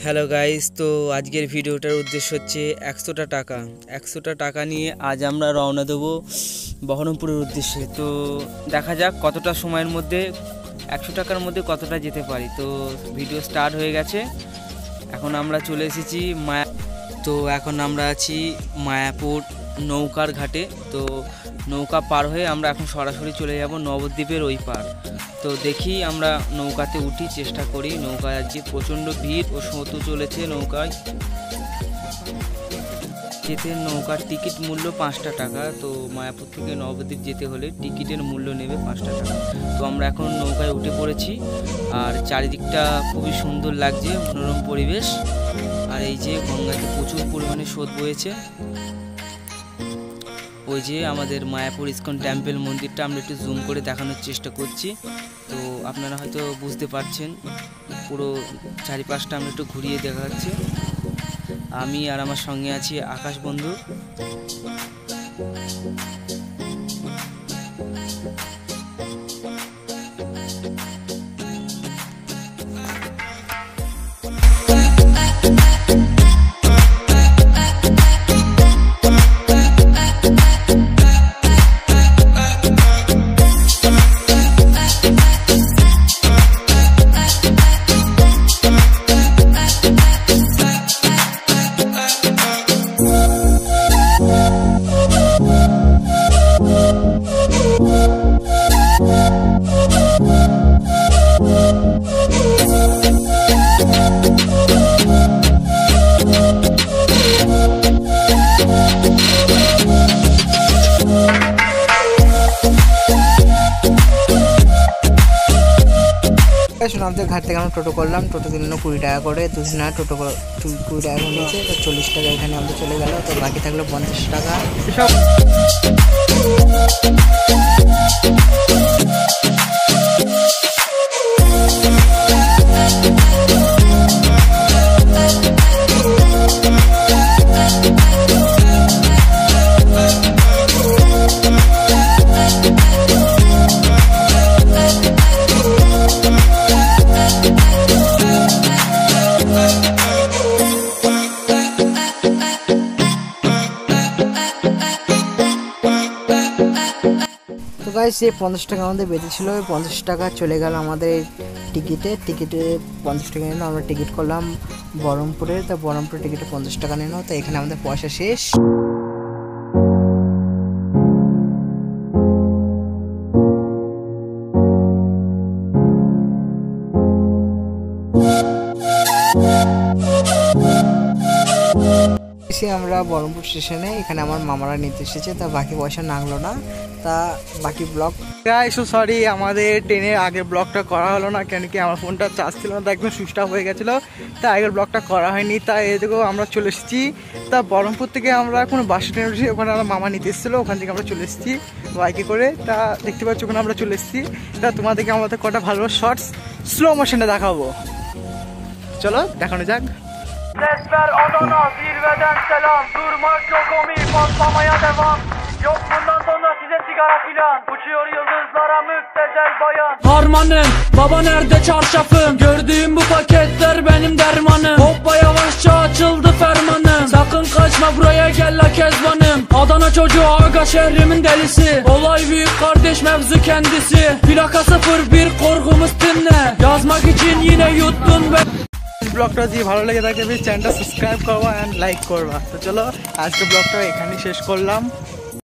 Hello guys তো আজকের ভিডিওটার উদ্দেশ্য হচ্ছে একশোটা টাকা। একশোটা টাকা নিয়ে আজ আমরা রওনা দেবো বহরমপুরের উদ্দেশ্যে। তো দেখা যাক কতটা সময়ের মধ্যে, একশো টাকার মধ্যে কতটা যেতে পারি। তো ভিডিও স্টার্ট হয়ে গেছে। এখন আমরা চলে এসেছি মায়া তো এখন আমরা আছি মায়াপুর নৌকার ঘাটে। তো নৌকা পার হয়ে আমরা এখন সরাসরি চলে যাব নবদ্বীপের ওই পার। তো দেখি আমরা নৌকাতে উঠি, চেষ্টা করি নৌকায় আজকে প্রচণ্ড ভিড় ও স্রোতও চলেছে নৌকায়। যেতে নৌকার টিকিট মূল্য পাঁচটা টাকা। তো মায়াপুর থেকে নবদ্বীপ যেতে হলে টিকিটের মূল্য নেবে পাঁচটা টাকা। তো আমরা এখন নৌকায় উঠে পড়েছি। আর চারিদিকটা খুবই সুন্দর লাগছে, মনোরম পরিবেশ। আর এই যে গঙ্গাতে প্রচুর পরিমাণে স্রোত বয়েছে ওই যে আমাদের মায়াপুর ইস্কন টেম্পেল মন্দিরটা আমরা একটু জুম করে দেখানোর চেষ্টা করছি। তো আপনারা হয়তো বুঝতে পারছেন, পুরো চারিপাশটা আমরা একটু ঘুরিয়ে দেখাচ্ছি। আমি আর আমার সঙ্গে আছি আকাশ বন্ধু। সোনামদের ঘাট থেকে আমরা টোটো করলাম, টোটো কিনলো কুড়ি টাকা করে দুদিনা টোটো কুড়ি টাকা করে নিয়েছে তো চল্লিশ টাকা এখানে আমাদের চলে গেল, তো বাকি থাকল পঞ্চাশ টাকা। গাইস এই পঞ্চাশ টাকা আমাদের বেঁধেছিল ওই পঞ্চাশ টাকা চলে গেল আমাদের টিকিটে টিকিটে পঞ্চাশ টাকা নিল আমরা টিকিট করলাম বহরমপুরে। তো বহরমপুরে টিকিটে পঞ্চাশ টাকা নিল তো এখানে আমাদের পয়সা শেষ। এসে আমরা বহরমপুর স্টেশনে, এখানে আমার মামারা নিতে এসেছে, তা বাকি পয়সা নাগলো না, তা বাকি ব্লগ গাইস সরি আমাদের ট্রেনের আগের ব্লগটা করা হলো না, কেন কি আমার ফোনটা চার্জ ছিল না, তা একদম সুইচ হয়ে গেছিল, তা আগের ব্লগটা করা হয়নি, তা এদিকেও আমরা চলে এসেছি, তা বহরমপুর থেকে আমরা কোনো বাস ট্রেনে উঠেছি ওখানে আমার মামা নিতে এসেছিল, ওখান থেকে আমরা চলে এসেছি বাইকে করে, তা দেখতে পাচ্ছি ওখানে আমরা চলে এসেছি, তা তোমাদেরকে আমাদের কটা ভালো শর্টস স্লো মোশনে দেখাবো। চলো, দেখানো যাক। Sesler Adana zirveden selam. Durmak yok omi patlamaya devam. Yok bundan sonra size sigara filan. Uçuyor yıldızlara müptezel bayan. Harmanım baba nerede çarşafım? Gördüğüm bu paketler benim dermanım. Hoppa yavaşça açıldı fermanım. Sakın kaçma buraya gel la kezbanım. Adana çocuğu aga şehrimin delisi. Olay büyük kardeş mevzu kendisi. Plaka 01 korkumuz dinle. Yazmak için yine yuttun be ব্লগটা যদি ভালো লেগে থাকে please চ্যানেলটা subscribe করবা and like করবা। তো চলো, আজকে ব্লগটা এখানেই শেষ করলাম।